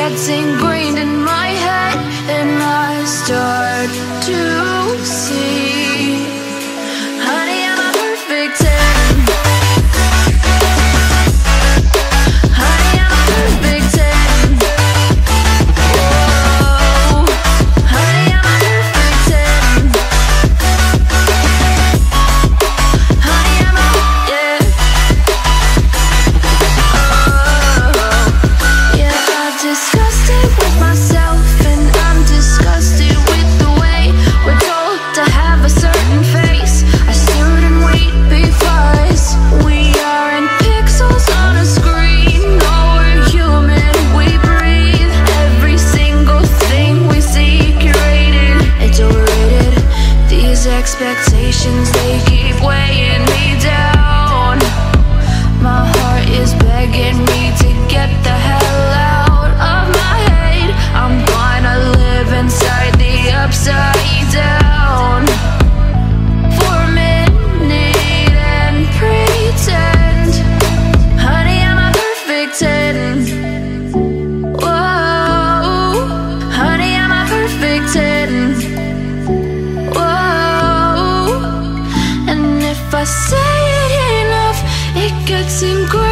It gets gets ingrained in